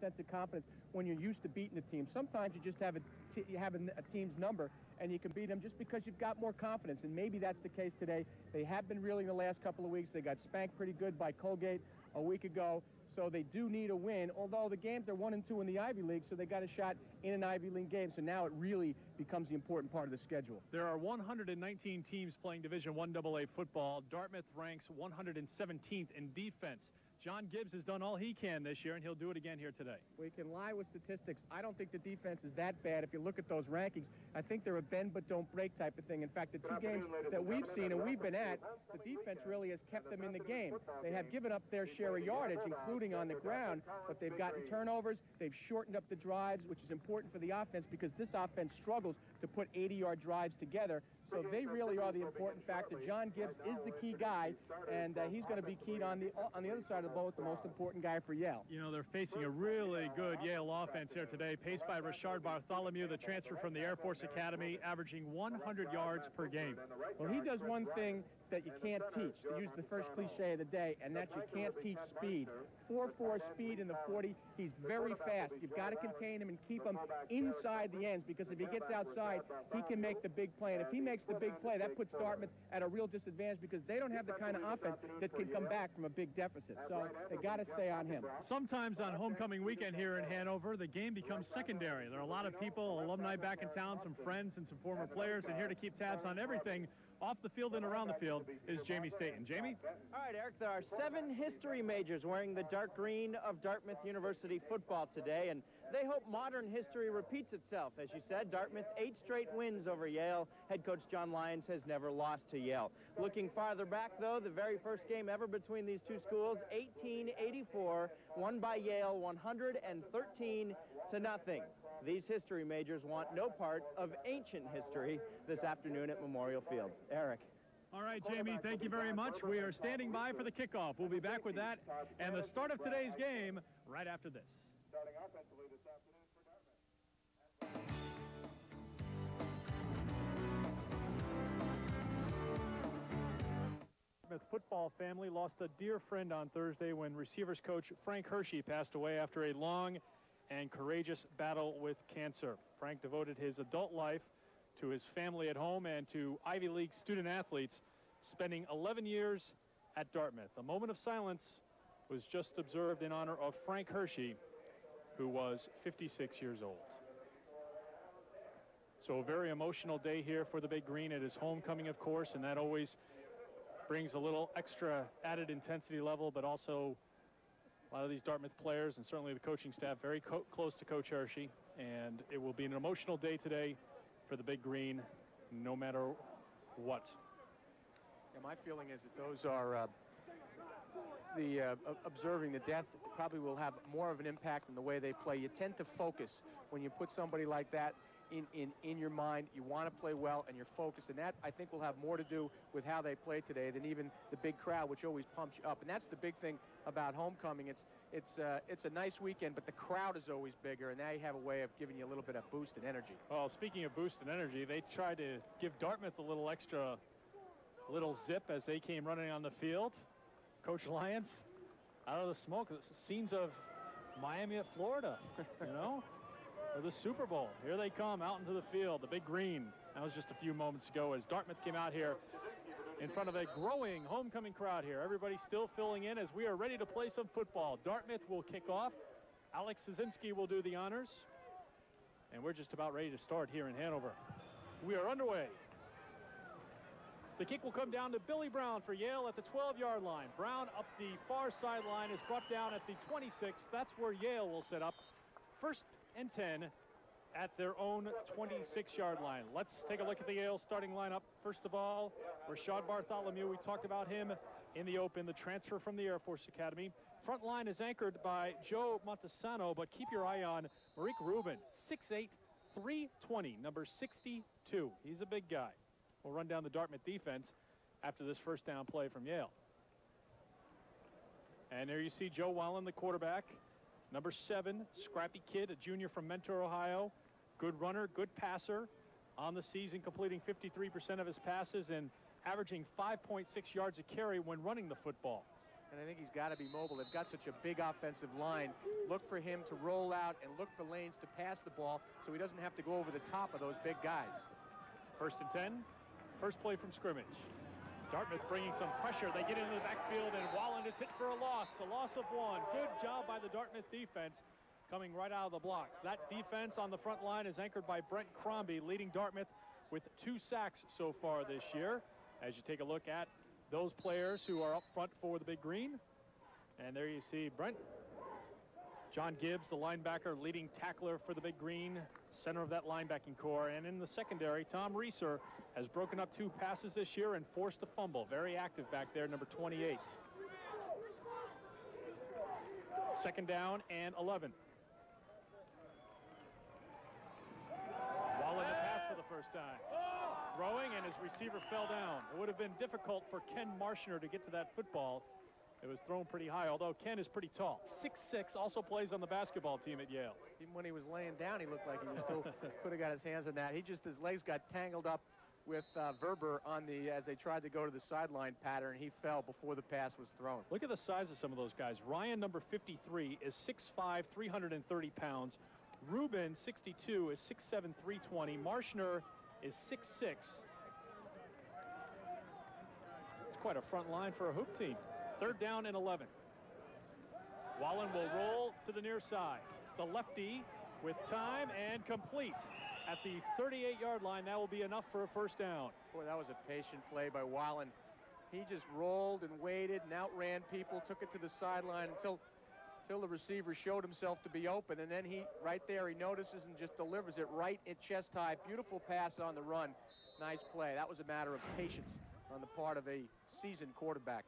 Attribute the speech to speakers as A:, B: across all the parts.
A: sense of confidence when you're used to beating a team. Sometimes you just have a, you have a, a team's number and you can beat them just because you've got more confidence. And maybe that's the case today. They have been reeling the last couple of weeks. They got spanked pretty good by Colgate a week ago. So they do need a win, although the games are one and two in the Ivy League, so they got a shot in an Ivy League game. So now it really becomes the important part of the schedule.
B: There are 119 teams playing Division 1 AA football. Dartmouth ranks 117th in defense. John Gibbs has done all he can this year, and he'll do it again here today.
A: We can lie with statistics. I don't think the defense is that bad. If you look at those rankings, I think they're a bend but don't break type of thing. In fact, the two games that we've seen and we've been at, the defense really has kept them in the game. They have given up their share of yardage, including on the ground, but they've gotten turnovers. They've shortened up the drives, which is important for the offense because this offense struggles to put 80-yard drives together. So they really are the important factor. John Gibbs is the key guy, and uh, he's going to be keyed on the on the other side of the boat, the most important guy for Yale.
B: You know, they're facing a really good Yale offense here today, paced by Richard Bartholomew, the transfer from the Air Force Academy, averaging 100 yards per game.
A: Well, he does one thing that you can't teach, to use the first cliche of the day, and that you can't teach speed. 4-4 speed in the 40, he's very fast. You've got to contain him and keep him inside the ends, because if he gets outside, he can make the big play. And if he makes the big play, that puts Dartmouth at a real disadvantage, because they don't have the kind of offense that can come back from a big deficit. So they got to stay on him.
B: Sometimes on homecoming weekend here in Hanover, the game becomes secondary. There are a lot of people, alumni back in town, some friends and some former players, and here to keep tabs on everything off the field and around the field is Jamie Staten. Jamie?
C: All right, Eric, there are seven history majors wearing the dark green of Dartmouth University football today, and they hope modern history repeats itself. As you said, Dartmouth, eight straight wins over Yale. Head coach John Lyons has never lost to Yale. Looking farther back, though, the very first game ever between these two schools, 1884, won by Yale 113 to nothing. These history majors want no part of ancient history this afternoon at Memorial Field. Eric.
B: All right, Jamie, thank you very much. We are standing by for the kickoff. We'll be back with that and the start of today's game right after this. Starting offensively this afternoon for Dartmouth. football family lost a dear friend on Thursday when receivers coach Frank Hershey passed away after a long and courageous battle with cancer. Frank devoted his adult life to his family at home and to Ivy League student athletes, spending 11 years at Dartmouth. A moment of silence was just observed in honor of Frank Hershey, who was 56 years old. So a very emotional day here for the Big Green. It is homecoming, of course, and that always brings a little extra added intensity level, but also a lot of these Dartmouth players and certainly the coaching staff very co close to Coach Hershey. And it will be an emotional day today for the Big Green, no matter what.
A: Yeah, my feeling is that those are uh, the uh, observing the death probably will have more of an impact in the way they play. You tend to focus when you put somebody like that in, in, in your mind. You want to play well and you're focused. And that, I think, will have more to do with how they play today than even the big crowd, which always pumps you up. And that's the big thing about homecoming. It's, it's, uh, it's a nice weekend, but the crowd is always bigger, and they have a way of giving you a little bit of boost and energy.
B: Well, speaking of boost and energy, they tried to give Dartmouth a little extra little zip as they came running on the field. Coach Lyons, out of the smoke, scenes of Miami at Florida, you know? for the Super Bowl. Here they come out into the field, the big green. That was just a few moments ago as Dartmouth came out here in front of a growing homecoming crowd here. Everybody still filling in as we are ready to play some football. Dartmouth will kick off. Alex Szynski will do the honors. And we're just about ready to start here in Hanover. We are underway. The kick will come down to Billy Brown for Yale at the 12-yard line. Brown up the far sideline is brought down at the 26. That's where Yale will set up. First and 10 at their own 26-yard line. Let's take a look at the Yale starting lineup. First of all, Rashad Bartholomew, we talked about him in the open, the transfer from the Air Force Academy. Front line is anchored by Joe Montesano, but keep your eye on Marik Rubin, 6'8", 320, number 62. He's a big guy. We'll run down the Dartmouth defense after this first down play from Yale. And there you see Joe Walland, the quarterback. Number seven, Scrappy Kid, a junior from Mentor, Ohio. Good runner, good passer. On the season, completing 53% of his passes and averaging 5.6 yards a carry when running the football.
A: and I think he's got to be mobile. They've got such a big offensive line. Look for him to roll out and look for lanes to pass the ball so he doesn't have to go over the top of those big guys.
B: First and 10, first play from scrimmage. Dartmouth bringing some pressure. They get into the backfield, and Walland is hit for a loss, a loss of one. Good job by the Dartmouth defense coming right out of the blocks. That defense on the front line is anchored by Brent Crombie, leading Dartmouth with two sacks so far this year. As you take a look at those players who are up front for the Big Green. And there you see Brent. John Gibbs, the linebacker, leading tackler for the Big Green, center of that linebacking core. And in the secondary, Tom Reeser has broken up two passes this year and forced a fumble. Very active back there, number 28. Second down and 11. Walland the pass for the first time. Throwing and his receiver fell down. It would have been difficult for Ken Marshner to get to that football. It was thrown pretty high, although Ken is pretty tall. 6'6", also plays on the basketball team at Yale.
A: Even when he was laying down, he looked like he was still could have got his hands on that. He just, his legs got tangled up with uh, Verber on the, as they tried to go to the sideline pattern. He fell before the pass was thrown.
B: Look at the size of some of those guys. Ryan, number 53, is 6'5", 330 pounds. Ruben, 62, is 6'7", 320. Marshner is 6'6". It's quite a front line for a hoop team. Third down and 11. Walland will roll to the near side. The lefty with time and complete. At the 38-yard line, that will be enough for a first down.
A: Boy, that was a patient play by Walland. He just rolled and waited and outran people, took it to the sideline until until the receiver showed himself to be open. And then he, right there, he notices and just delivers it right at chest high. Beautiful pass on the run. Nice play. That was a matter of patience on the part of a seasoned quarterback.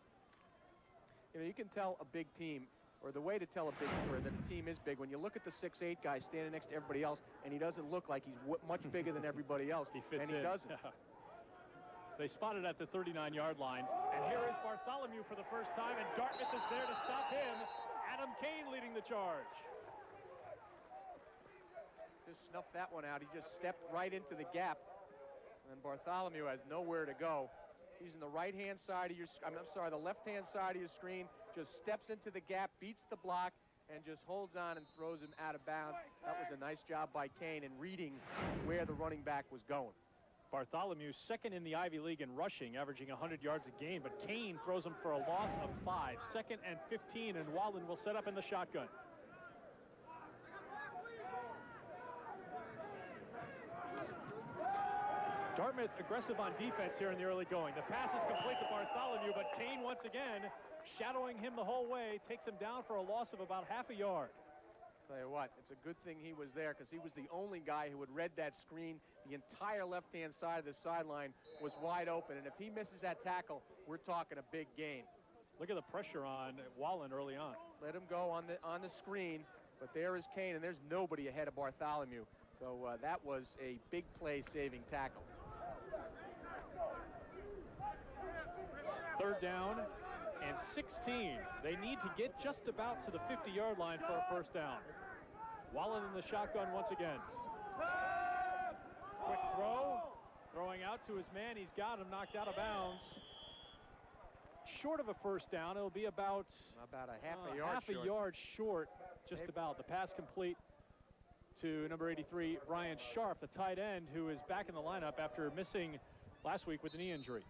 A: You know, you can tell a big team, or the way to tell a big or that a team is big, when you look at the six eight guy standing next to everybody else, and he doesn't look like he's much bigger than everybody else.
B: he fits
A: and he
B: in.
A: doesn't.
B: they spotted at the 39-yard line. And here is Bartholomew for the first time, and Dartmouth is there to stop him. Adam Kane leading the charge.
A: Just snuffed that one out. He just stepped right into the gap. And Bartholomew has nowhere to go. In the right-hand side of your, I'm, I'm sorry, the left-hand side of your screen, just steps into the gap, beats the block, and just holds on and throws him out of bounds. That was a nice job by Kane in reading where the running back was going.
B: Bartholomew second in the Ivy League in rushing, averaging 100 yards a game, but Kane throws him for a loss of five. Second and 15, and Walland will set up in the shotgun. Dartmouth aggressive on defense here in the early going. The pass is complete to Bartholomew, but Kane once again shadowing him the whole way, takes him down for a loss of about half a yard.
A: Tell you what, it's a good thing he was there because he was the only guy who had read that screen. The entire left-hand side of the sideline was wide open, and if he misses that tackle, we're talking a big game.
B: Look at the pressure on Walland early on.
A: Let him go on the on the screen, but there is Kane, and there's nobody ahead of Bartholomew. So uh, that was a big play-saving tackle.
B: Third down and 16. They need to get just about to the 50-yard line for a first down. Walland in the shotgun once again. Quick throw. Throwing out to his man. He's got him knocked out of bounds. Short of a first down. It'll be about,
A: about a half
B: uh,
A: a yard
B: half
A: short.
B: a yard short, just about. The pass complete to number 83, Brian Sharp, the tight end, who is back in the lineup after missing last week with a knee injury.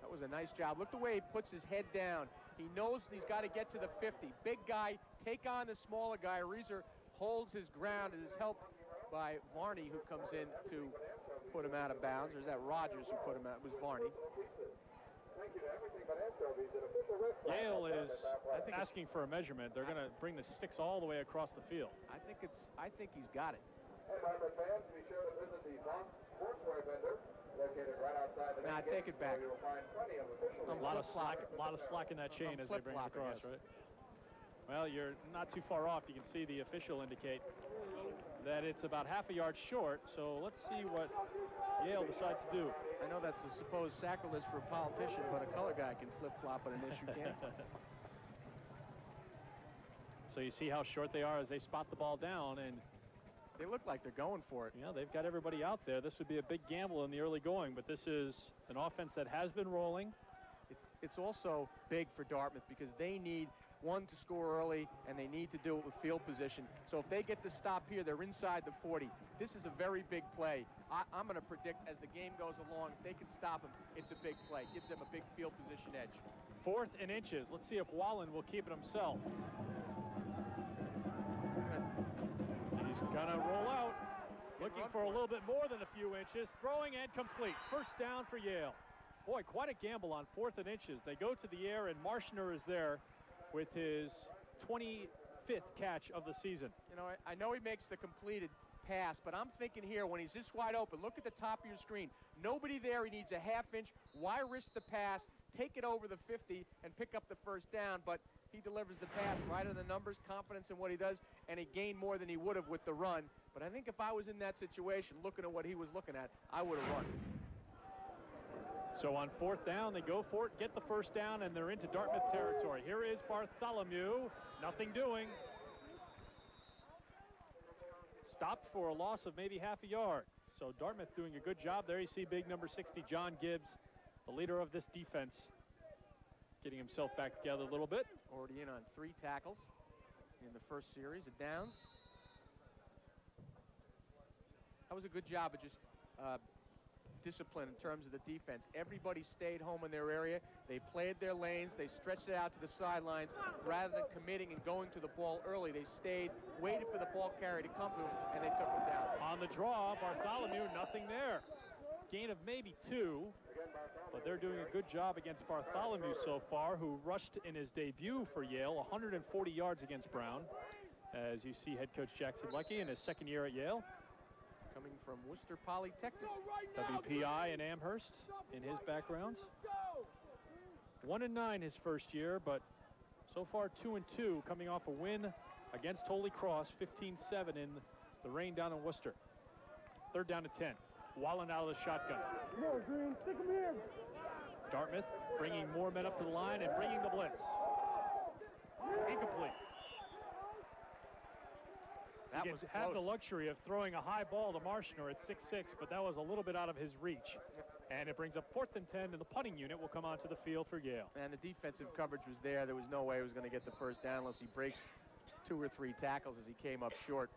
A: That was a nice job. Look the way he puts his head down. He knows he's got to get to the 50. Big guy, take on the smaller guy. Reeser holds his ground and is helped by Varney, who comes in to put him out of bounds. Or is that Rogers who put him out? It was Varney.
B: Yale is
A: I think it's-
B: asking for a measurement. They're going to bring the sticks all the way across the field.
A: I think it's. I think he's got it. Now take it back.
B: A lot of slack, a lot of slack in that chain as they bring it across, right? Well, you're not too far off. You can see the official indicate that it's about half a yard short. So let's see what Yale decides to do.
A: I know that's a supposed sacrilege for a politician, but a color guy can flip-flop on an issue, can't
B: so you see how short they are as they spot the ball down, and
A: They look like they're going for it.
B: Yeah, they've got everybody out there. This would be a big gamble in the early going, but this is an offense that has been rolling.
A: It's it's also big for Dartmouth because they need one to score early and they need to do it with field position. So if they get the stop here, they're inside the 40. This is a very big play. I, am going to predict as the game goes along, if they can stop them, it's a big play. Gives them a big field position edge.
B: Fourth and inches. Let's see if Walland will keep it himself. To roll out. Looking for a little bit more than a few inches. Throwing and complete. First down for Yale. Boy, quite a gamble on fourth and inches. They go to the air, and Marshner is there with his 25th catch of the season.
A: You know, I, I know he makes the completed pass, but I'm thinking here when he's this wide open, look at the top of your screen. Nobody there. He needs a half inch. Why risk the pass? Take it over the 50 and pick up the first down, but he delivers the pass right on the numbers, confidence in what he does, and he gained more than he would have with the run. But I think if I was in that situation, looking at what he was looking at, I would have run.
B: So on fourth down, they go for it, get the first down, and they're into Dartmouth territory. Here is Bartholomew. Nothing doing. Stopped for a loss of maybe half a yard. So Dartmouth doing a good job there. You see big number 60, John Gibbs, the leader of this defense, getting himself back together a little bit.
A: Already in on three tackles in the first series of downs. That was a good job of just uh, discipline in terms of the defense. Everybody stayed home in their area. They played their lanes. They stretched it out to the sidelines. Rather than committing and going to the ball early, they stayed, waited for the ball carrier to come to them, and they took them down.
B: On the draw, Bartholomew, nothing there. Gain of maybe two, but they're doing a good job against Bartholomew so far, who rushed in his debut for Yale, 140 yards against Brown. As you see head coach Jack Siedlecki in his second year at Yale
A: coming from Worcester Polytechnic.
B: WPI and Amherst in his backgrounds. One and nine his first year, but so far two and two coming off a win against Holy Cross, 15-7 in the rain down in Worcester. Third down to 10. Walland out of the shotgun.
D: Green, stick him here.
B: Dartmouth bringing more men up to the line and bringing the blitz. Incomplete.
A: That
B: he
A: was
B: had
A: close.
B: the luxury of throwing a high ball to Marshner at 6-6, but that was a little bit out of his reach. And it brings up fourth and 10, and the punting unit will come onto the field for Yale.
A: And the defensive coverage was there. There was no way he was going to get the first down unless he breaks two or three tackles as he came up short.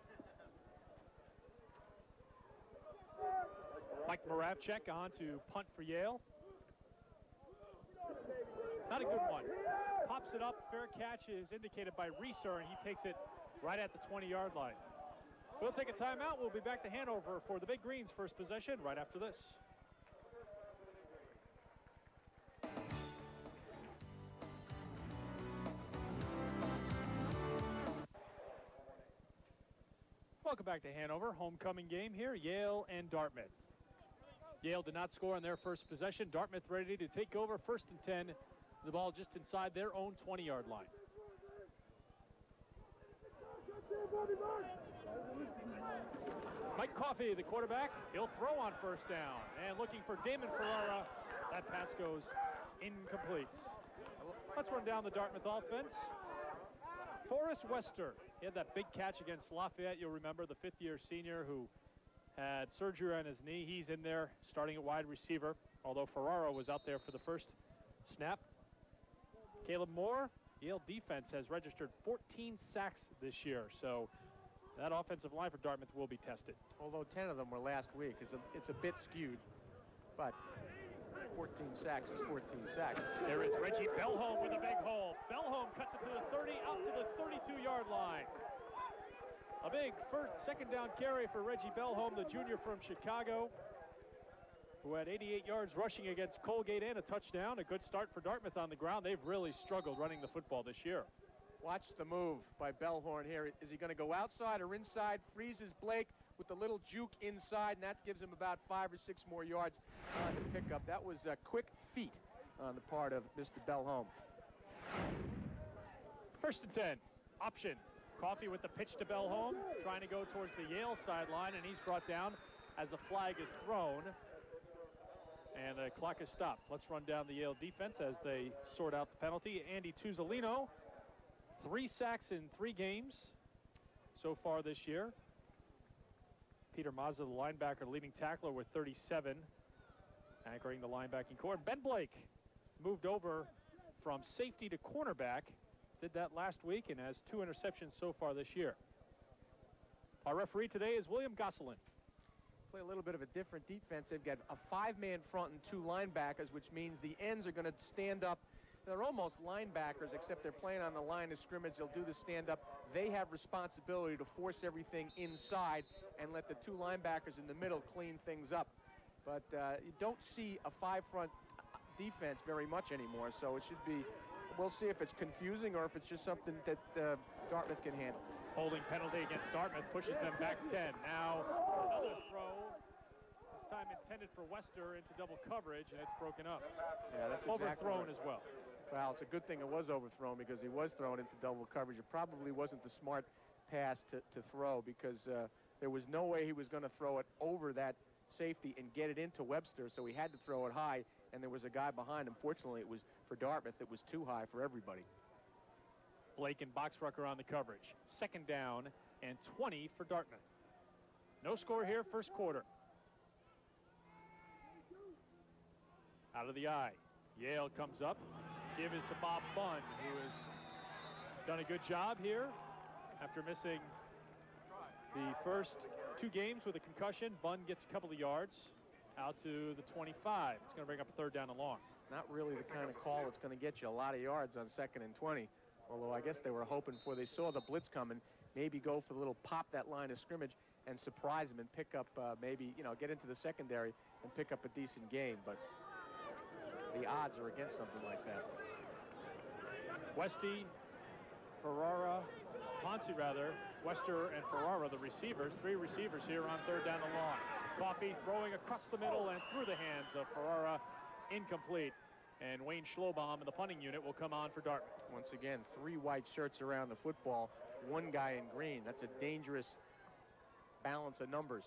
B: Mike Moravchek on to punt for Yale. Not a good one. Pops it up. Fair catch is indicated by Reeser, and he takes it right at the 20-yard line. We'll take a timeout. We'll be back to Hanover for the Big Greens first possession right after this. Welcome back to Hanover. Homecoming game here, Yale and Dartmouth. Yale did not score on their first possession. Dartmouth ready to take over first and 10. The ball just inside their own 20-yard line. Mike Coffey, the quarterback, he'll throw on first down. And looking for Damon Ferrara. That pass goes incomplete. Let's run down the Dartmouth offense. Forrest Wester, he had that big catch against Lafayette, you'll remember, the fifth-year senior who had surgery on his knee. He's in there starting at wide receiver, although Ferraro was out there for the first snap. Caleb Moore, Yale defense has registered 14 sacks this year, so that offensive line for Dartmouth will be tested.
A: Although 10 of them were last week. It's a, it's a bit skewed, but 14 sacks is 14 sacks.
B: There is Reggie Bellholm with a big hole. Bellholm cuts it to the 30, out to the 32-yard line. A big first, second down carry for Reggie Bellholm, the junior from Chicago, who had 88 yards rushing against Colgate and a touchdown. A good start for Dartmouth on the ground. They've really struggled running the football this year.
A: Watch the move by Bellholm here. Is he going to go outside or inside? Freezes Blake with the little juke inside, and that gives him about five or six more yards on the pickup. That was a quick feat on the part of Mr. Bellholm.
B: First and 10, option. Coffey with the pitch to Bellholm, trying to go towards the Yale sideline, and he's brought down as the flag is thrown. And the clock is stopped. Let's run down the Yale defense as they sort out the penalty. Andy Tuzolino, three sacks in three games so far this year. Peter Mazza, the linebacker, leading tackler with 37, anchoring the linebacking core. Ben Blake moved over from safety to cornerback. Did that last week and has two interceptions so far this year. Our referee today is William Gosselin.
A: Play a little bit of a different defense. They've got a five-man front and two linebackers, which means the ends are going to stand up. They're almost linebackers, except they're playing on the line of scrimmage. They'll do the stand-up. They have responsibility to force everything inside and let the two linebackers in the middle clean things up. But uh, you don't see a five-front defense very much anymore, so it should be, we'll see if it's confusing or if it's just something that uh, Dartmouth can handle.
B: Holding penalty against Dartmouth pushes them back 10. Now another throw, this time intended for Wester into double coverage, and it's broken up.
A: Yeah, that's
B: Overthrown
A: exactly right.
B: as well.
A: Well, it's a good thing it was overthrown because he was thrown into double coverage. It probably wasn't the smart pass to, to throw because uh, there was no way he was going to throw it over that safety and get it into Wester, so he had to throw it high, and there was a guy behind him. Fortunately, it was for Dartmouth, it was too high for everybody.
B: Blake and Boxrucker on the coverage. Second down and 20 for Dartmouth. No score here, first quarter. Out of the eye. Yale comes up. Give is to Bob Bunn, who has done a good job here after missing the first two games with a concussion. Bunn gets a couple of yards out to the 25. It's going to bring up a third down and long.
A: Not really the kind of call that's going to get you a lot of yards on second and 20. Although I guess they were hoping for, they saw the blitz coming, maybe go for the little pop that line of scrimmage and surprise them and pick up uh, maybe, you know, get into the secondary and pick up a decent game, But the odds are against something like that.
B: Westy, Ferrara, Ponce rather, Wester and Ferrara, the receivers, three receivers here on third down the long. Coffey throwing across the middle and through the hands of Ferrara, incomplete. And Wayne Schlobaum in the punting unit will come on for Dartmouth.
A: Once again, three white shirts around the football, one guy in green. That's a dangerous balance of numbers.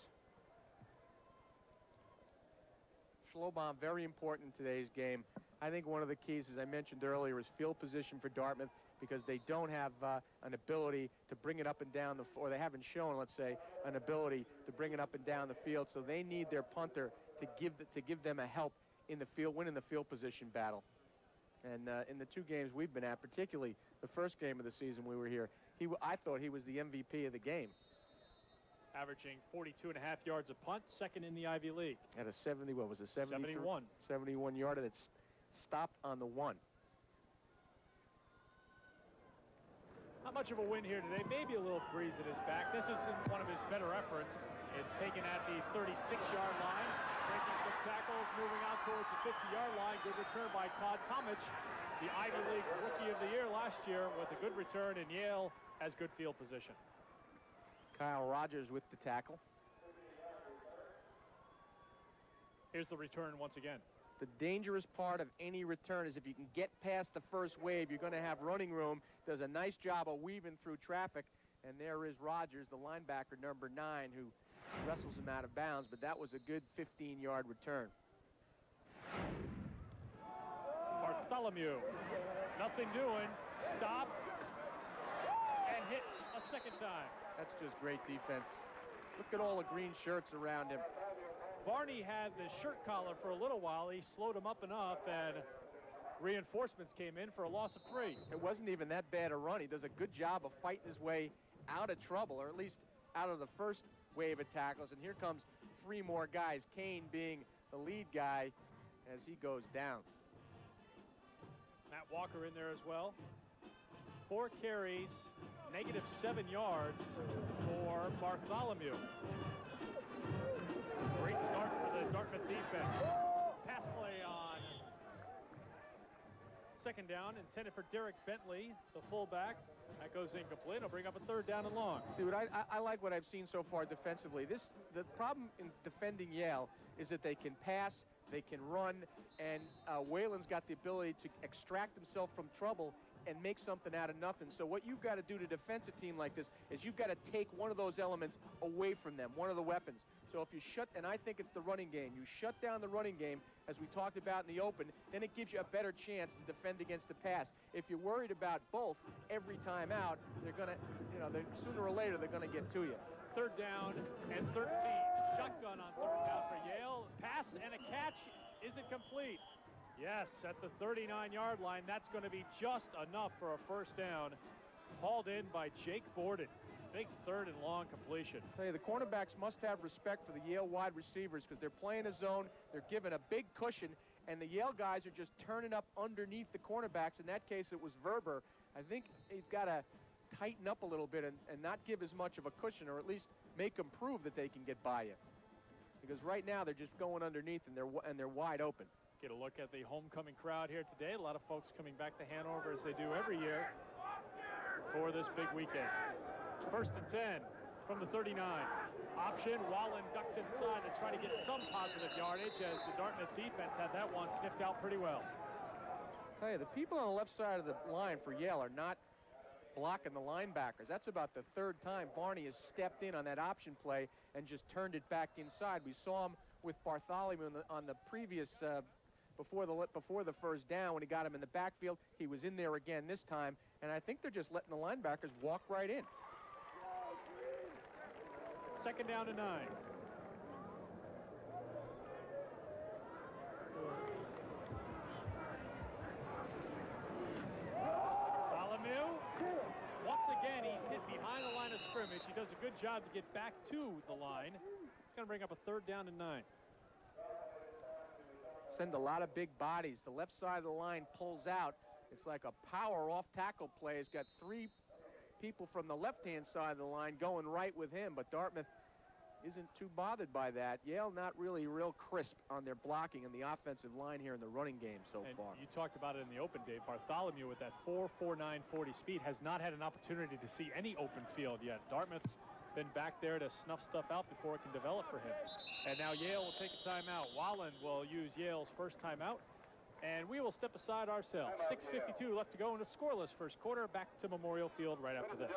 A: Schlobaum, very important in today's game. I think one of the keys, as I mentioned earlier, is field position for Dartmouth because they don't have uh, an ability to bring it up and down the, or they haven't shown, let's say, an ability to bring it up and down the field. So they need their punter to give the, to give them a help in the field, winning the field position battle. And uh, in the two games we've been at, particularly the first game of the season we were here, he, I thought he was the MVP of the game.
B: Averaging 42 and a half yards a punt, second in the Ivy League.
A: At a 70, what was it, 73,
B: 71.
A: 71 yarder that's stopped on the one.
B: Not much of a win here today. Maybe a little breeze at his back. This isn't one of his better efforts. It's taken at the 36-yard line. Breaking some tackles, moving out towards the 50-yard line. Good return by Todd Tomich, the Ivy League Rookie of the Year last year with a good return, and Yale has good field position.
A: Kyle Rogers with the tackle.
B: Here's the return once again.
A: The dangerous part of any return is if you can get past the first wave, you're going to have running room. Does a nice job of weaving through traffic. And there is Rogers, the linebacker, number nine, who wrestles him out of bounds. But that was a good 15-yard return.
B: Bartholomew, nothing doing, stopped, and hit a second time.
A: That's just great defense. Look at all the green shirts around him.
B: Varney had the shirt collar for a little while. He slowed him up enough, and reinforcements came in for a loss of three.
A: It wasn't even that bad a run. He does a good job of fighting his way out of trouble, or at least out of the first wave of tackles. And here comes three more guys, Kane being the lead guy as he goes down.
B: Matt Walker in there as well. Four carries, negative seven yards for Bartholomew. Great start for the Dartmouth defense. Pass play on second down, intended for Derek Bentley, the fullback. That goes incomplete. It'll bring up a third down and long.
A: See, what I, I, I like what I've seen so far defensively. This The problem in defending Yale is that they can pass, they can run, and uh, Walland's got the ability to extract himself from trouble and make something out of nothing. So what you've got to do to defend a team like this is you've got to take one of those elements away from them, one of the weapons. So if you shut, and I think it's the running game, you shut down the running game, as we talked about in the open, then it gives you a better chance to defend against the pass. If you're worried about both every time out, they're going to, you know, sooner or later they're going to get to you.
B: Third down and 13. Shotgun on third down for Yale. Pass and a catch isn't complete. Yes, at the 39-yard line, that's going to be just enough for a first down. Hauled in by Jake Borden. Big third and long completion.
A: I tell you, the cornerbacks must have respect for the Yale wide receivers because they're playing a zone, they're given a big cushion, and the Yale guys are just turning up underneath the cornerbacks. In that case, it was Verber. I think he's got to tighten up a little bit and, and not give as much of a cushion, or at least make them prove that they can get by you. Because right now they're just going underneath and they're and they're wide open.
B: Get a look at the homecoming crowd here today. A lot of folks coming back to Hanover as they do every year for this big weekend. First and 10 from the 39. Option, Walland ducks inside to try to get some positive yardage as the Dartmouth defense had that one sniffed out pretty well.
A: I tell you, the people on the left side of the line for Yale are not blocking the linebackers. That's about the third time Barney has stepped in on that option play and just turned it back inside. We saw him with Bartholomew on the, on the previous uh, before the before the first down when he got him in the backfield. He was in there again this time, and I think they're just letting the linebackers walk right in.
B: Second down to nine. Bartholomew, once again, he's hit behind the line of scrimmage. He does a good job to get back to the line. It's going to bring up a third down and nine
A: send a lot of big bodies. The left side of the line pulls out. It's like a power off tackle play. It's got three people from the left-hand side of the line going right with him, but Dartmouth isn't too bothered by that. Yale not really real crisp on their blocking in the offensive line here in the running game so
B: and
A: far.
B: You talked about it in the open, Dave. Bartholomew with that 4.49 40 speed has not had an opportunity to see any open field yet. Dartmouth's been back there to snuff stuff out before it can develop for him. And now Yale will take a timeout. Walland will use Yale's first timeout. And we will step aside ourselves. 6.52 left to go in a scoreless first quarter. Back to Memorial Field right after this.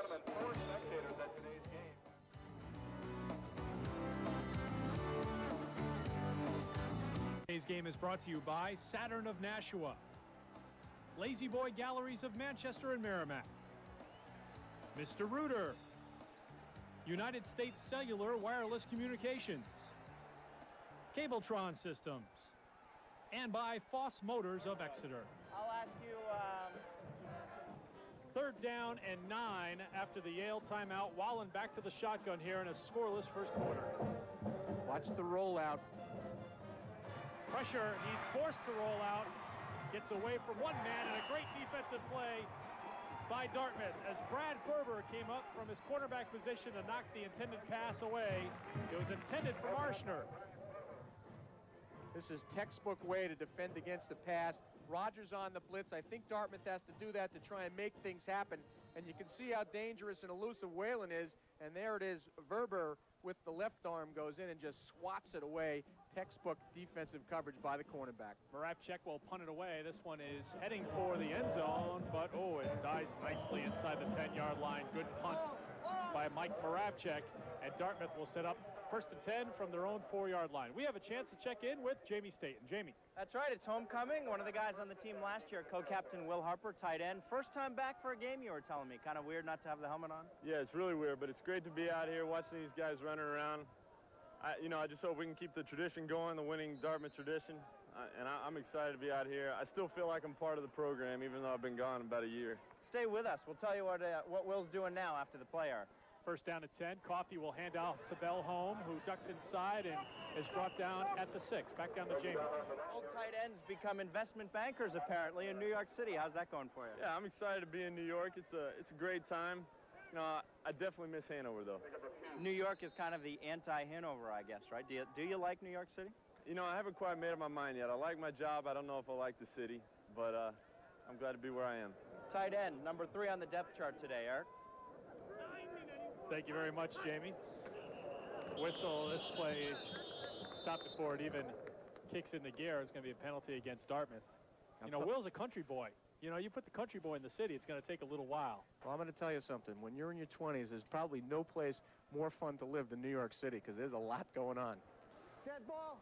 B: Today's game is brought to you by Saturn of Nashua, La-Z-Boy Galleries of Manchester and Merrimack, Mr. Rooter, United States Cellular Wireless Communications, Cabletron Systems, and by Foss Motors of Exeter.
C: I'll ask you. Um...
B: Third down and nine after the Yale timeout. Walland back to the shotgun here in a scoreless first quarter.
A: Watch the rollout.
B: Pressure. He's forced to roll out. Gets away from one man and a great defensive play by Dartmouth as Brad Berber came up from his quarterback position to knock the intended pass away. It was intended for Marshner.
A: This is textbook way to defend against the pass. Rogers on the blitz. I think Dartmouth has to do that to try and make things happen. And you can see how dangerous and elusive Walland is. And there it is. Verber with the left arm goes in and just swats it away. Textbook defensive coverage by the cornerback.
B: Moravchek will punt it away. This one is heading for the end zone, but oh, it dies nicely inside the 10-yard line. Good punt by Mike Moravchek. And Dartmouth will set up first and 10 from their own four-yard line. We have a chance to check in with Jamie Staten. Jamie.
C: That's right. It's homecoming. One of the guys on the team last year, co-captain Will Harper, tight end. First time back for a game, you were telling me. Kind of weird not to have the helmet on?
E: Yeah, it's really weird, but it's great to be out here watching these guys running around. I, you know, I just hope we can keep the tradition going, the winning Dartmouth tradition. Uh, and I, I'm excited to be out here. I still feel like I'm part of the program, even though I've been gone about a year.
C: Stay with us. We'll tell you what, uh, what Will's doing now after the play hour.
B: First down at 10. Coffey will hand off to Bellholm, who ducks inside and is brought down at the six. Back down to Jamie.
C: Old tight ends become investment bankers, apparently, in New York City. How's that going for you?
E: Yeah, I'm excited to be in New York. It's a, it's a great time. You know, I definitely miss Hanover, though.
C: New York is kind of the anti-Hanover, I guess, right? Do you, do you like New York City?
E: You know, I haven't quite made up my mind yet. I like my job. I don't know if I like the city, but uh, I'm glad to be where I am.
C: Tight end, number three on the depth chart today, Eric.
B: Thank you very much, Jamie. Whistle, this play stopped before it even kicks into gear. It's going to be a penalty against Dartmouth. You know, Will's a country boy. You know, you put the country boy in the city, it's going to take a little while.
A: Well, I'm going to tell you something. When you're in your 20s, there's probably no place more fun to live than New York City because there's a lot going on.
D: Dead ball.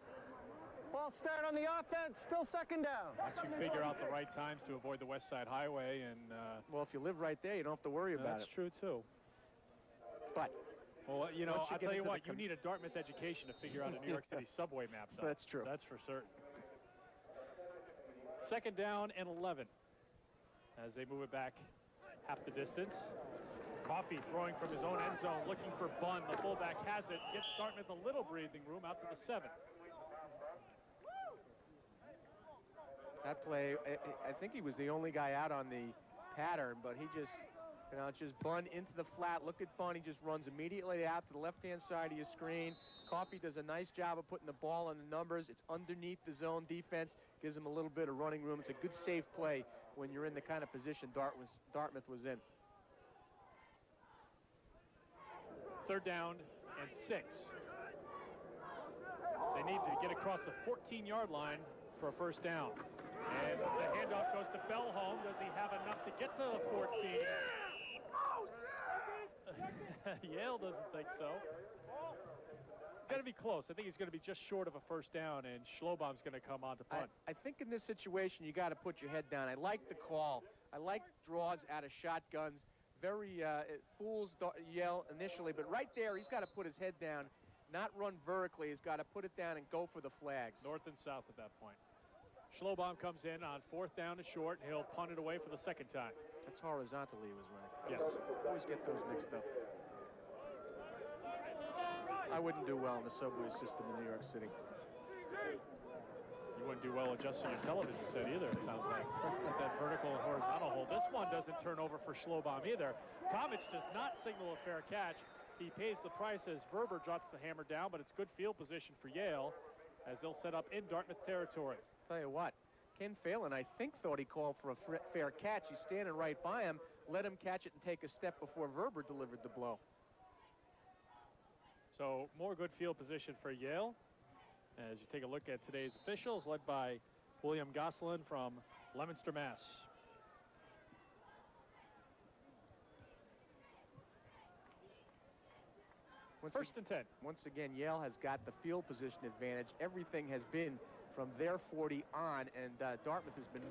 D: Ball start on the offense. Still second down.
B: Once you figure out the right times to avoid the West Side Highway and... Uh,
A: well, if you live right there, you don't have to worry about
B: that's
A: it.
B: That's true, too.
A: But
B: well, you know,
A: you
B: I'll tell you what,
A: you
B: need a Dartmouth education to figure out a New York City subway map, though.
A: That's true.
B: That's for certain. Second down and 11 as they move it back half the distance. Coffey throwing from his own end zone, looking for Bunn. The fullback has it. Gives Dartmouth a little breathing room out to the seven.
A: That play, I, I think he was the only guy out on the pattern, but he just, you know, it's just Bunn into the flat. Look at Bunn. He just runs immediately out to the left-hand side of your screen. Coffey does a nice job of putting the ball on the numbers. It's underneath the zone defense. Gives him a little bit of running room. It's a good, safe play when you're in the kind of position Dartmouth, Dartmouth was in.
B: Third down and six. They need to get across the 14-yard line for a first down. And the handoff goes to Bellholm. Does he have enough to get to the 14? Yale doesn't think so. Got to be close. I think he's going to be just short of a first down, and Schlobaum's going to come on to punt.
A: I, I think in this situation, you got to put your head down. I like the call. I like draws out of shotguns. Very, uh, fools Yale initially, but right there, he's got to put his head down, not run vertically. He's got to put it down and go for the flags.
B: North and south at that point. Schlobaum comes in on fourth down and short. He'll punt it away for the second time.
A: That's horizontally he was running.
B: Yes.
A: Always get those mixed up. I wouldn't do well in the subway system in New York City.
B: You wouldn't do well adjusting your television set either, it sounds like. that vertical and horizontal hold. This one doesn't turn over for Schlobaum either. Tomich does not signal a fair catch. He pays the price as Verber drops the hammer down, but it's good field position for Yale as they'll set up in Dartmouth territory.
A: Tell you what, Ken Phelan, I think, thought he called for a fair catch. He's standing right by him, let him catch it and take a step before Verber delivered the blow.
B: So more good field position for Yale. As you take a look at today's officials, led by William Gosselin from Leominster, Mass.
A: Once
B: First and 10.
A: Once again, Yale has got the field position advantage. Everything has been from their 40 on, and uh, Dartmouth has been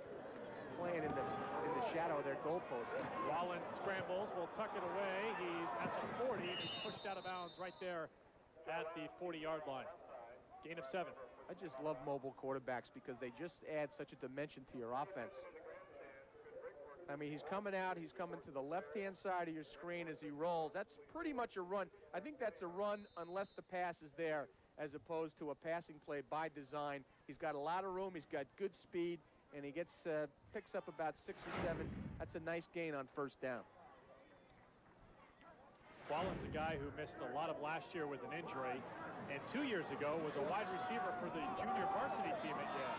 A: playing in the in the shadow of their goalpost.
B: Walland scrambles, will tuck it away. He's at the 40, and he's pushed out of bounds right there at the 40-yard line. Gain of seven.
A: I just love mobile quarterbacks because they just add such a dimension to your offense. I mean, he's coming out, he's coming to the left-hand side of your screen as he rolls. That's pretty much a run. I think that's a run unless the pass is there as opposed to a passing play by design. He's got a lot of room, he's got good speed, and he gets uh, picks up about six or seven. That's a nice gain on first down.
B: Walland's a guy who missed a lot of last year with an injury, and two years ago was a wide receiver for the junior varsity team at Yale.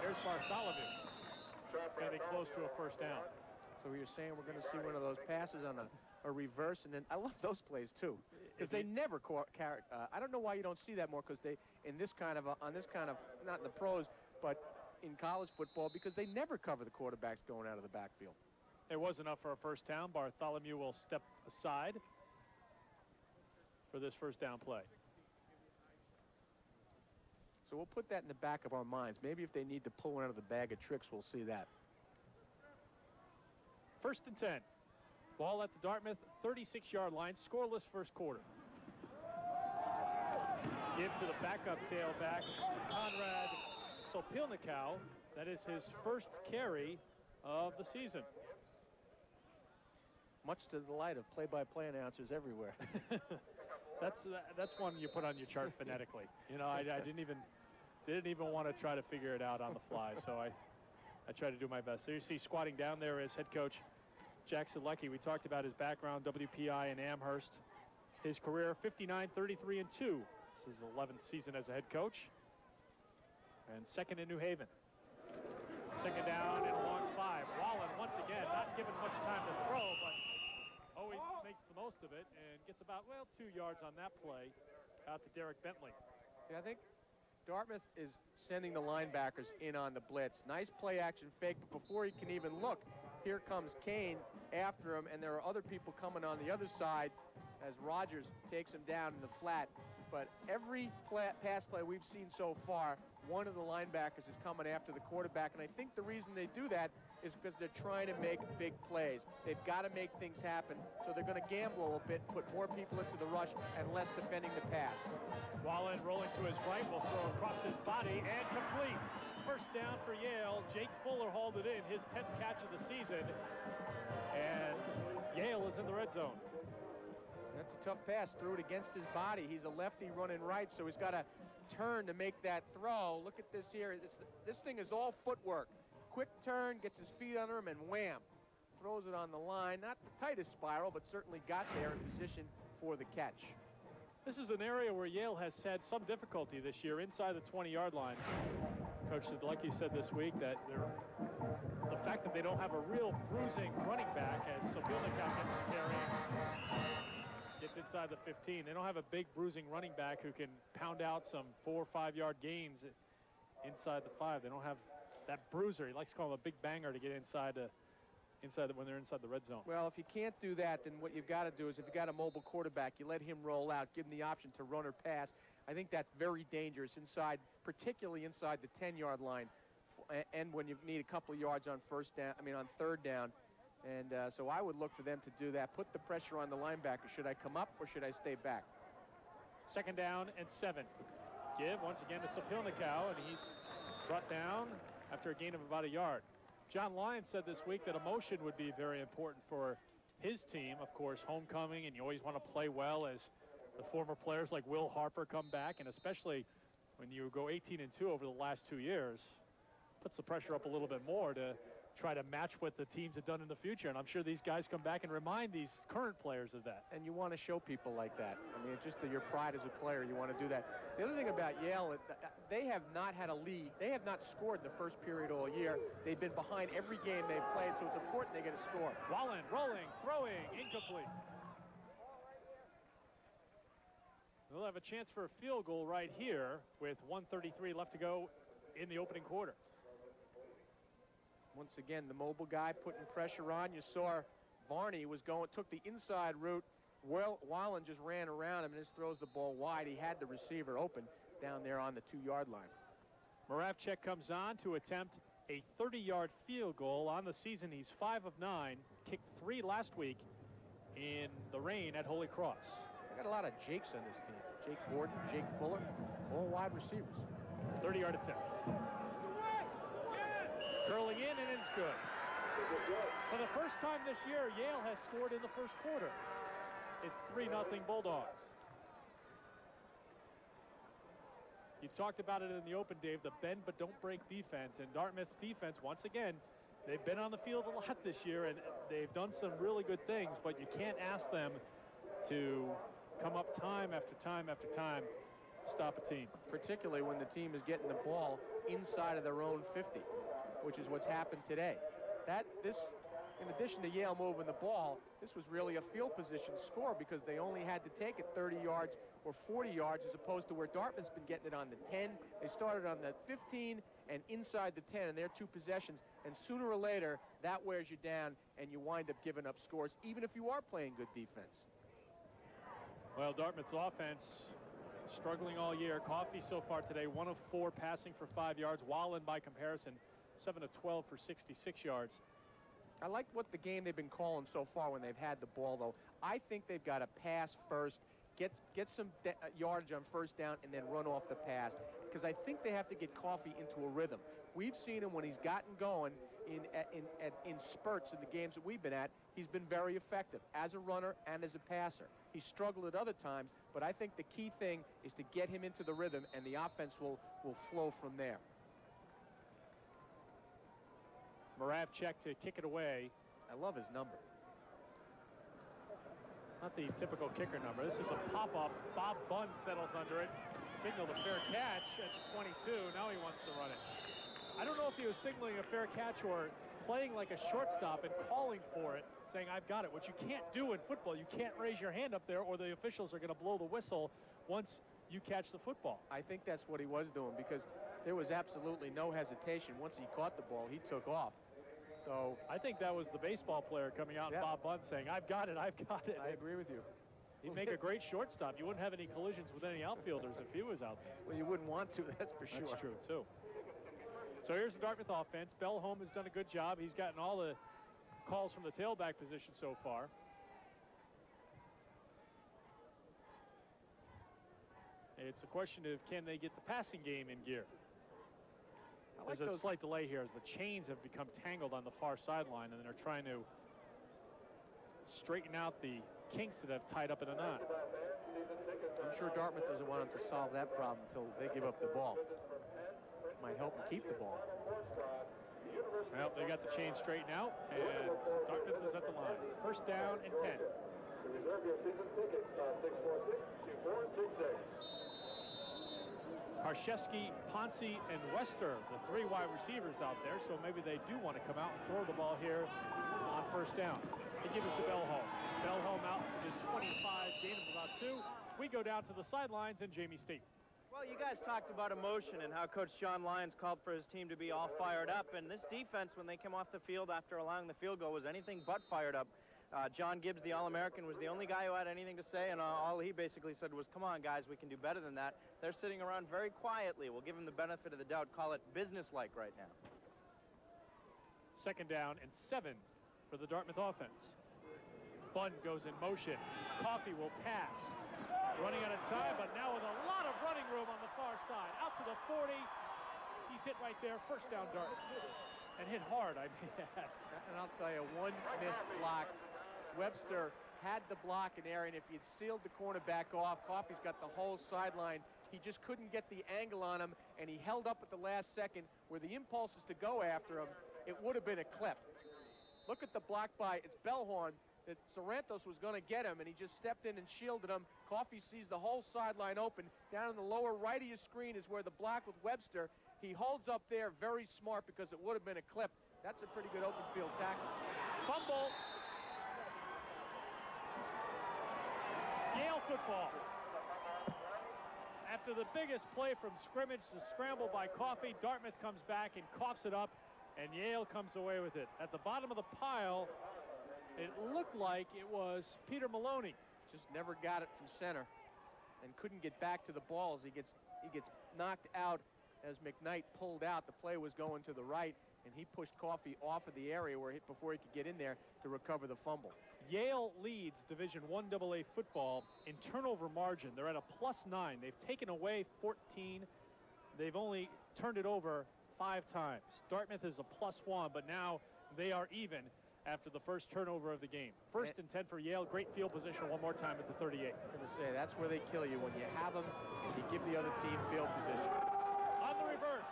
B: Here's Bartholomew. Be close to a first down.
A: So you're saying we're going to see one of those passes on a, a reverse, and then I love those plays too, because they never carry. Uh, I don't know why you don't see that more, because they in this kind of a, on this kind of not in the pros, but in college football because they never cover the quarterbacks going out of the backfield.
B: It was enough for a first down. Bartholomew will step aside for this first down play.
A: So we'll put that in the back of our minds. Maybe if they need to pull one out of the bag of tricks, we'll see that.
B: First and 10. Ball at the Dartmouth 36-yard line. Scoreless first quarter. Give to the backup tailback, Conrad Sopilnikow. That is his first carry of the season.
A: Much to the delight of play-by-play -play announcers everywhere.
B: that's uh, that's one you put on your chart phonetically. You know, I, I, didn't even didn't even want to try to figure it out on the fly. So I I tried to do my best. So you see squatting down there is head coach Jack Siedlecki. We talked about his background, WPI and Amherst. His career 59, 33, and 2. This is his 11th season as a head coach and second in New Haven. Second down and long five. Walland, once again, not given much time to throw, but always oh. makes the most of it and gets about, well, two yards on that play out to Derek Bentley.
A: Yeah, I think Dartmouth is sending the linebackers in on the blitz. Nice play action fake, but before he can even look, here comes Kane after him, and there are other people coming on the other side as Rogers takes him down in the flat. But every play, pass play we've seen so far, one of the linebackers is coming after the quarterback. And I think the reason they do that is because they're trying to make big plays. They've got to make things happen. So they're going to gamble a little bit, put more people into the rush and less defending the pass.
B: Walland rolling to his right will throw across his body and complete. first down for Yale. Jake Fuller hauled it in, his 10th catch of the season. And Yale is in the red zone.
A: That's a tough pass. Threw it against his body. He's a lefty running right, so he's got to turn to make that throw. Look at this here. This thing is all footwork. Quick turn, gets his feet under him, and wham. Throws it on the line. Not the tightest spiral, but certainly got there in position for the catch.
B: This is an area where Yale has had some difficulty this year inside the 20-yard line. Coach you said this week, that the fact that they don't have a real bruising running back as Sopilnikov gets the carry, gets inside the 15. They don't have a big bruising running back who can pound out some four or five-yard gains inside the five. They don't have that bruiser. He likes to call him a big banger to get inside the inside the, when they're inside the red zone.
A: Well, if you can't do that, then what you've got to do is if you've got a mobile quarterback, you let him roll out, give him the option to run or pass. I think that's very dangerous inside, particularly inside the 10-yard line, and when you need a couple yards on first down, I mean on third down. And uh, so I would look for them to do that. Put the pressure on the linebacker. Should I come up or should I stay back?
B: Second down and seven. Give once again to Sopilnikow, and he's brought down after a gain of about a yard. John Lyon said this week that emotion would be very important for his team. Of course, homecoming, and you always want to play well as the former players like Will Harper come back, and especially when you go 18 and 2 over the last two years, puts the pressure up a little bit more to try to match what the teams have done in the future. And I'm sure these guys come back and remind these current players of that.
A: And you want to show people like that. I mean, it's just your pride as a player. You want to do that. The other thing about Yale, they have not had a lead. They have not scored the first period all year. They've been behind every game they've played, so it's important they get a score.
B: Walland rolling, throwing, incomplete. They'll have a chance for a field goal right here with 133 left to go in the opening quarter.
A: Once again, the mobile guy putting pressure on. You saw Varney was going, took the inside route. Well, Walland just ran around him and just throws the ball wide. He had the receiver open down there on the two-yard line.
B: Moravcik comes on to attempt a 30-yard field goal on the season. He's 5 of 9, kicked three last week in the rain at Holy Cross.
A: I got a lot of Jakes on this team. Jake Borden, Jake Fuller, all wide receivers.
B: 30-yard attempt curling in, and it's good. For the first time this year, Yale has scored in the first quarter. It's 3-0 Bulldogs. You talked about it in the open, Dave, the bend but don't break defense. And Dartmouth's defense, once again, they've been on the field a lot this year, and they've done some really good things, but you can't ask them to come up time after time after time stop a team.
A: Particularly when the team is getting the ball inside of their own 50 which is what's happened today. That this, in addition to Yale moving the ball, this was really a field position score because they only had to take it 30 yards or 40 yards as opposed to where Dartmouth's been getting it on the 10. They started on the 15 and inside the 10 in their two possessions. And sooner or later, that wears you down and you wind up giving up scores, even if you are playing good defense.
B: Well, Dartmouth's offense struggling all year. Coffey so far today, one of four passing for five yards. Walland, by comparison, 7 of 12 for 66 yards.
A: I like what the game they've been calling so far when they've had the ball, though. I think they've got to pass first, get get some uh, yardage on first down, and then run off the pass. Because I think they have to get Coffey into a rhythm. We've seen him when he's gotten going in, in, in, in spurts in the games that we've been at. He's been very effective as a runner and as a passer. He's struggled at other times, but I think the key thing is to get him into the rhythm, and the offense will, will flow from there.
B: Moravcik to kick it away.
A: I love his number.
B: Not the typical kicker number. This is a pop-up. Bob Bunn settles under it. Signaled a fair catch at the 22. Now he wants to run it. I don't know if he was signaling a fair catch or playing like a shortstop and calling for it, saying, I've got it, which you can't do in football. You can't raise your hand up there or the officials are going to blow the whistle once you catch the football.
A: I think that's what he was doing because there was absolutely no hesitation. Once he caught the ball, he took off. So
B: I think that was the baseball player coming out, yeah. Bob Bunn, saying, I've got it, I've got it.
A: I agree with you.
B: He'd make a great shortstop. You wouldn't have any collisions with any outfielders if he was out there.
A: Well, you wouldn't want to, that's for sure.
B: That's true, too. So here's the Dartmouth offense. Bellholm has done a good job. He's gotten all the calls from the tailback position so far. It's a question of can they get the passing game in gear.
A: I like
B: There's a
A: those.
B: slight delay here as the chains have become tangled on the far sideline, and they're trying to straighten out the kinks that have tied up in a knot.
A: I'm sure Dartmouth doesn't want them to solve that problem until they give up the ball. Might help them keep the ball.
B: Well, they got the chain straightened out, and Dartmouth is at the line. First down and 10. Karszewski, Ponce, and Wester, the three wide receivers out there, so maybe they do want to come out and throw the ball here on first down. They give us to Bellholm. Bellholm out to the 25, gain of about two. We go down to the sidelines and Jamie State.
C: Well, you guys talked about emotion and how Coach John Lyons called for his team to be all fired up. And this defense, when they came off the field after allowing the field goal, was anything but fired up. Uh, John Gibbs, the All-American, was the only guy who had anything to say, and uh, all he basically said was, come on, guys, we can do better than that. They're sitting around very quietly. We'll give them the benefit of the doubt, call it business-like right now.
B: Second down and seven for the Dartmouth offense. Bunn goes in motion. Coffey will pass. Running out of time, but now with a lot of running room on the far side. Out to the 40. He's hit right there. First down Dartmouth. And hit hard, I mean.
A: And I'll tell you, one missed block. Wester had the block in there, and if he'd sealed the cornerback off, Coffey's got the whole sideline. He just couldn't get the angle on him, and he held up at the last second where the impulse is to go after him. It would have been a clip. Look at the block by, it's Bellholm, that Sorrentos was going to get him, and he just stepped in and shielded him. Coffey sees the whole sideline open. Down in the lower right of your screen is where the block with Wester. He holds up there very smart because it would have been a clip. That's a pretty good open field tackle.
B: Fumble. Yale football. After the biggest play from scrimmage, the scramble by Coffey, Dartmouth comes back and coughs it up, and Yale comes away with it. At the bottom of the pile, it looked like it was Peter Maloney.
A: Just never got it from center and couldn't get back to the ball as he gets he gets knocked out as McKnight pulled out. The play was going to the right, and he pushed Coffey off of the area where he, before he could get in there to recover the fumble.
B: Yale leads Division 1 AA football in turnover margin. They're at a plus nine. They've taken away 14. They've only turned it over five times. Dartmouth is a plus one, but now they are even after the first turnover of the game. First and 10 for Yale. Great field position one more time at the 38.
A: I'm going to say that's where they kill you when you have them and you give the other team field position.
B: On the reverse,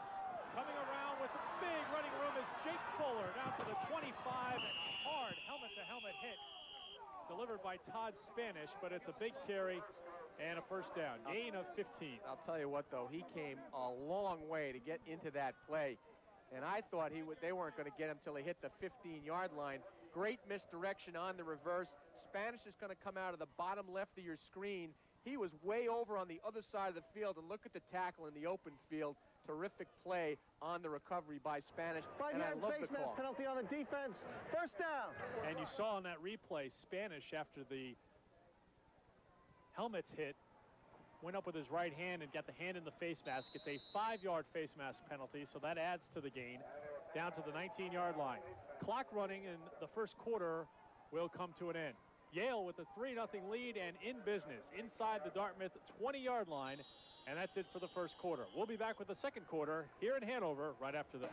B: coming around with a big running room is Jake Fuller down to the 25 and hard helmet-to-helmet hit delivered by Todd Spanish, but it's a big carry and a first down. Gain of 15.
A: I'll tell you what, though, he came a long way to get into that play. And I thought he would, they weren't going to get him until he hit the 15-yard line. Great misdirection on the reverse. Spanish is going to come out of the bottom left of your screen. He was way over on the other side of the field, and look at the tackle in the open field. Terrific play on the recovery by Spanish, and I
D: Five-yard
A: love
D: face mask
A: call.
D: penalty on the defense. First down.
B: And you saw in that replay, Spanish, after the helmets hit, went up with his right hand and got the hand in the face mask. It's a five-yard face mask penalty, so that adds to the gain down to the 19-yard line. Clock running in the first quarter will come to an end. Yale with a 3-0 lead and in business inside the Dartmouth 20-yard line, and that's it for the first quarter. We'll be back with the second quarter here in Hanover right after this.